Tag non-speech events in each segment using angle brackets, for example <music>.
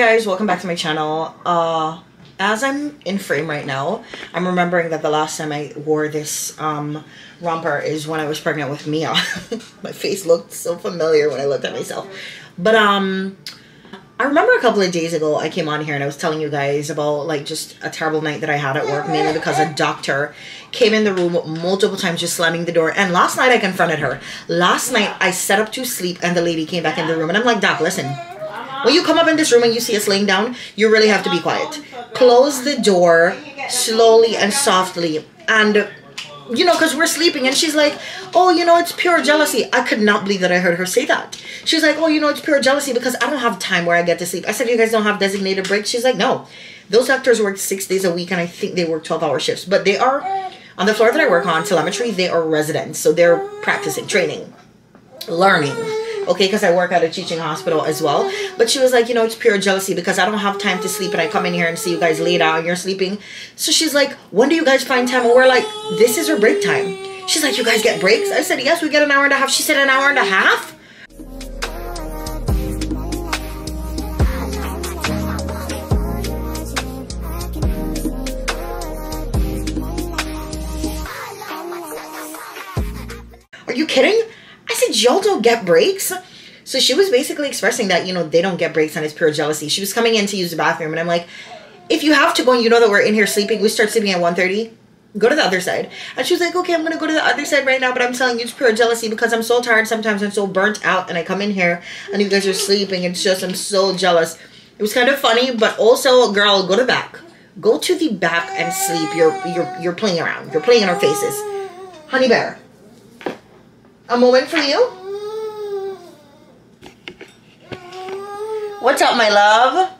guys, welcome back to my channel. Uh, as I'm in frame right now, I'm remembering that the last time I wore this um, romper is when I was pregnant with Mia. <laughs> my face looked so familiar when I looked at myself. But um, I remember a couple of days ago I came on here and I was telling you guys about like just a terrible night that I had at work, mainly because a doctor came in the room multiple times just slamming the door. And last night I confronted her. Last night I set up to sleep and the lady came back in the room and I'm like, Doc, listen. When you come up in this room and you see us laying down, you really have to be quiet. Close the door slowly and softly. And you know, because we're sleeping. And she's like, oh, you know, it's pure jealousy. I could not believe that I heard her say that. She's like, oh, you know, it's pure jealousy because I don't have time where I get to sleep. I said, you guys don't have designated breaks? She's like, no. Those doctors work six days a week and I think they work 12 hour shifts. But they are, on the floor that I work on, telemetry, they are residents. So they're practicing, training, learning okay because i work at a teaching hospital as well. But she was like you know it's pure jealousy because i don't have time to sleep and i come in here and see you guys laid out and you're sleeping. So she's like when do you guys find time? And we're like this is her break time. She's like you guys get breaks? I said yes we get an hour and a half. She said an hour and a half? Are you kidding? Y'all don't get breaks? So she was basically expressing that, you know, they don't get breaks and it's pure jealousy. She was coming in to use the bathroom and I'm like, if you have to go and you know that we're in here sleeping, we start sleeping at 1.30, go to the other side. And she was like, okay, I'm going to go to the other side right now, but I'm telling you it's pure jealousy because I'm so tired sometimes. I'm so burnt out and I come in here and you guys are sleeping. It's just, I'm so jealous. It was kind of funny, but also, girl, go to the back. Go to the back and sleep. You're, you're, you're playing around. You're playing in our faces. Honey bear, a moment for you. What's up, my love?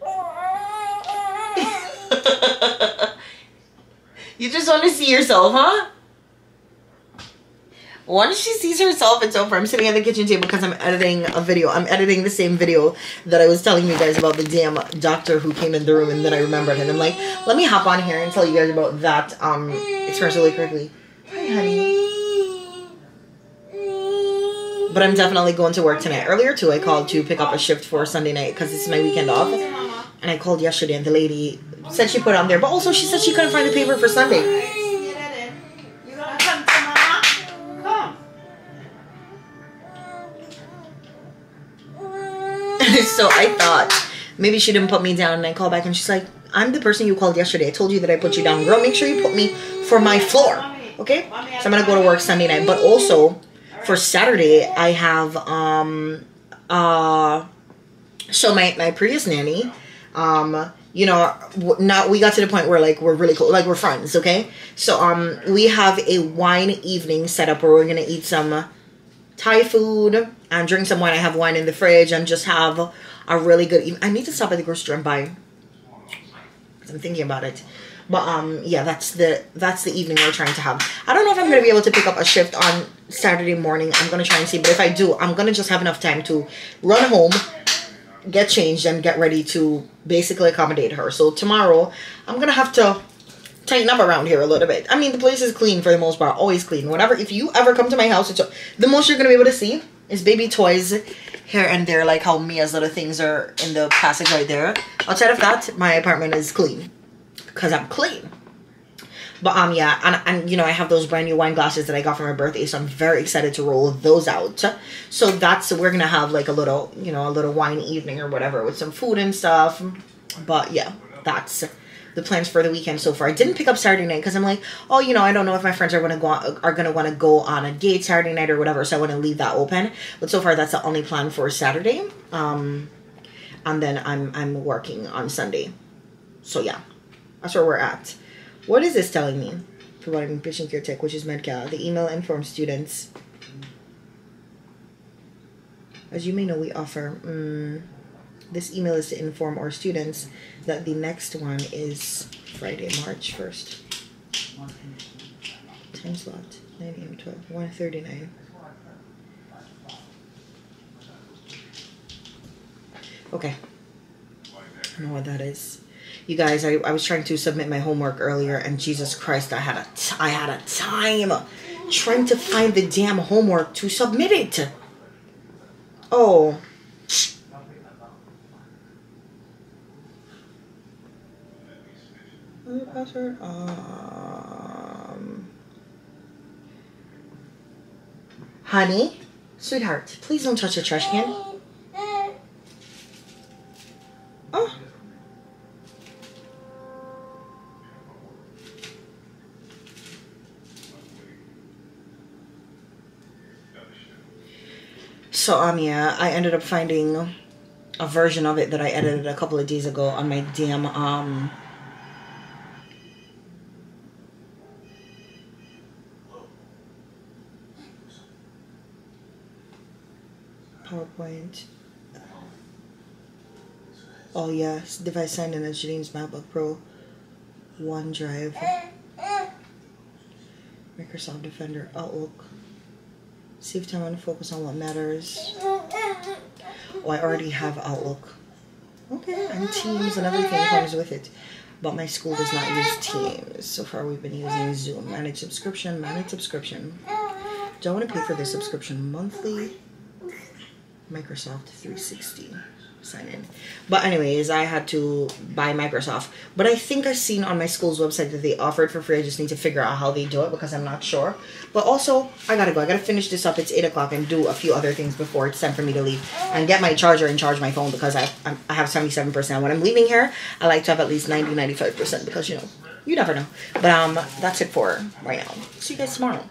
<laughs> you just want to see yourself, huh? Once she sees herself, it's over. I'm sitting at the kitchen table because I'm editing a video. I'm editing the same video that I was telling you guys about the damn doctor who came in the room and then I remembered. And I'm like, let me hop on here and tell you guys about that um, experience really quickly. Honey. But I'm definitely going to work tonight. Earlier too, I called to pick up a shift for Sunday night because it's my weekend off. And I called yesterday and the lady said she put on there. But also she said she couldn't find the paper for Sunday. <laughs> so I thought maybe she didn't put me down and I called back and she's like, I'm the person you called yesterday. I told you that I put you down. Girl, make sure you put me for my floor. Okay? So I'm gonna go to work Sunday night. But also for Saturday, I have um uh so my my previous nanny, um, you know, now we got to the point where like we're really cool, like we're friends, okay? So um we have a wine evening set up where we're gonna eat some Thai food and drink some wine. I have wine in the fridge and just have a really good. I need to stop at the grocery store and buy. I'm thinking about it. But um yeah, that's the that's the evening we're trying to have. I don't know if I'm gonna be able to pick up a shift on Saturday morning. I'm gonna try and see, but if I do, I'm gonna just have enough time to run home, get changed, and get ready to basically accommodate her. So tomorrow, I'm gonna have to tighten up around here a little bit. I mean, the place is clean for the most part, always clean. Whenever, if you ever come to my house, it's the most you're gonna be able to see is baby toys here and there, like how Mia's little things are in the passage right there. Outside of that, my apartment is clean because I'm clean. But um yeah, and, and you know I have those brand new wine glasses that I got for my birthday, so I'm very excited to roll those out. So that's we're gonna have like a little you know a little wine evening or whatever with some food and stuff. But yeah, that's the plans for the weekend so far. I didn't pick up Saturday night because I'm like, oh, you know, I don't know if my friends are gonna go are gonna want to go on a date Saturday night or whatever, so I want to leave that open. But so far, that's the only plan for Saturday. Um, and then I'm I'm working on Sunday. So yeah, that's where we're at. What is this telling me? Providing patient care tech, which is MedCal. The email informs students. As you may know, we offer. Um, this email is to inform our students that the next one is Friday, March 1st. Time slot 9 a.m. 12 139. Okay. I know what that is. You guys, I, I was trying to submit my homework earlier, and Jesus Christ, I had a t- I had a time trying to find the damn homework to submit it. Oh. Um, honey, sweetheart, please don't touch the trash can. So um yeah, I ended up finding a version of it that I edited a couple of days ago on my damn um PowerPoint. Oh yes, device signed in as Jadene's MacBook Pro, OneDrive, Microsoft Defender, Outlook. Save time and focus on what matters. Oh, I already have Outlook. Okay, and Teams and everything comes with it. But my school does not use Teams. So far, we've been using Zoom. Manage subscription, manage subscription. Do I want to pay for this subscription monthly? Microsoft 360 sign in. But anyways, I had to buy Microsoft. But I think I've seen on my school's website that they offered for free. I just need to figure out how they do it because I'm not sure. But also, I gotta go. I gotta finish this up. It's 8 o'clock and do a few other things before it's time for me to leave. And get my charger and charge my phone because I, I have 77%. When I'm leaving here, I like to have at least 90, 95% because, you know, you never know. But um, that's it for right now. See you guys tomorrow.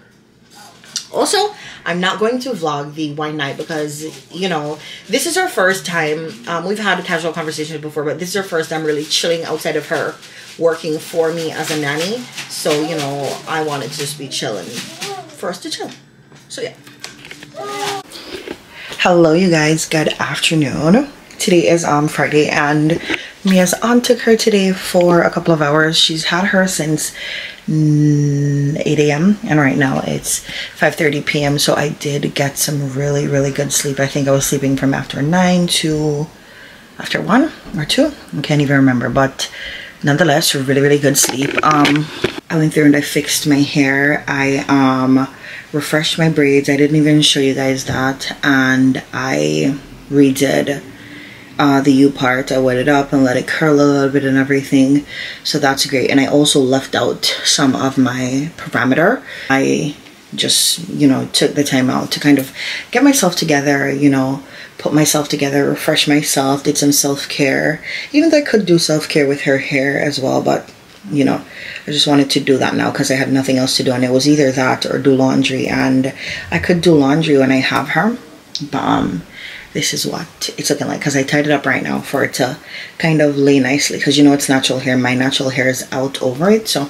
Also, I'm not going to vlog the wine night because, you know, this is our first time. Um, we've had a casual conversations before, but this is our first time really chilling outside of her working for me as a nanny. So, you know, I wanted to just be chilling for us to chill. So, yeah. Hello, you guys. Good afternoon. Today is um Friday and Mia's aunt took her today for a couple of hours. She's had her since 8 a.m. and right now it's 5.30 p.m. So I did get some really, really good sleep. I think I was sleeping from after 9 to after 1 or 2. I can't even remember. But nonetheless, really, really good sleep. Um, I went through and I fixed my hair. I um, refreshed my braids. I didn't even show you guys that. And I redid uh, the U part. I wet it up and let it curl a little bit and everything. So that's great. And I also left out some of my parameter. I just, you know, took the time out to kind of get myself together, you know, put myself together, refresh myself, did some self-care. Even though I could do self-care with her hair as well, but you know, I just wanted to do that now because I had nothing else to do and it was either that or do laundry and I could do laundry when I have her. But um this is what it's looking like because I tied it up right now for it to kind of lay nicely because you know it's natural hair my natural hair is out over it so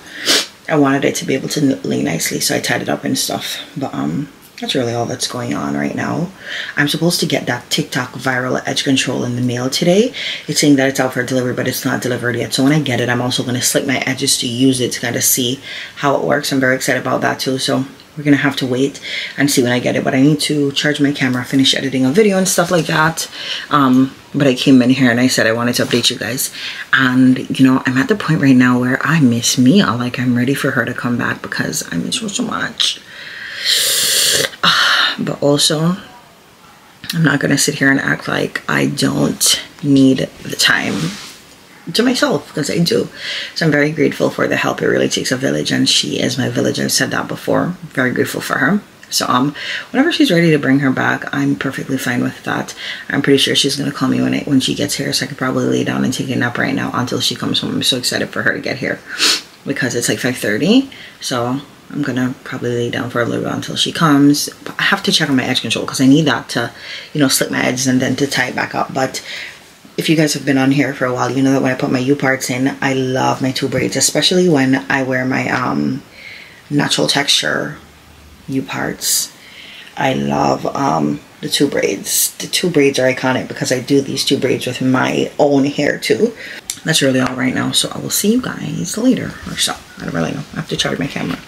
I wanted it to be able to lay nicely so I tied it up and stuff but um that's really all that's going on right now. I'm supposed to get that TikTok viral edge control in the mail today. It's saying that it's out for delivery, but it's not delivered yet. So when I get it, I'm also going to slick my edges to use it to kind of see how it works. I'm very excited about that too. So we're gonna have to wait and see when I get it but I need to charge my camera finish editing a video and stuff like that. Um, but I came in here and I said I wanted to update you guys. And you know I'm at the point right now where I miss Mia. Like I'm ready for her to come back because I miss her so much. <sighs> But also I'm not gonna sit here and act like I don't need the time to myself because I do. So I'm very grateful for the help. It really takes a village and she is my village. I've said that before. Very grateful for her. So um, whenever she's ready to bring her back, I'm perfectly fine with that. I'm pretty sure she's gonna call me when it when she gets here, so I could probably lay down and take a nap right now until she comes home. I'm so excited for her to get here <laughs> because it's like 5:30. So I'm gonna probably lay down for a little bit until she comes. But I have to check on my edge control because I need that to, you know, slip my edges and then to tie it back up. But if you guys have been on here for a while, you know that when I put my U parts in, I love my two braids, especially when I wear my um, natural texture U parts. I love um, the two braids. The two braids are iconic because I do these two braids with my own hair too. That's really all right now. So I will see you guys later or so. I don't really know. I have to charge my camera.